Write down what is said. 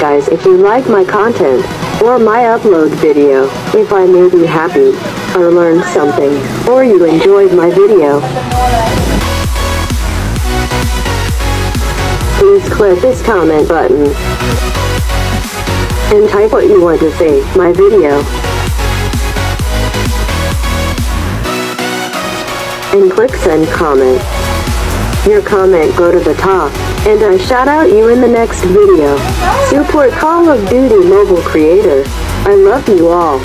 guys if you like my content, or my upload video, if I made you happy, or learned something, or you enjoyed my video. Please click this comment button and type what you want to say, my video. And click send comment. Your comment go to the top, and I shout out you in the next video. Support Call of Duty mobile creator. I love you all.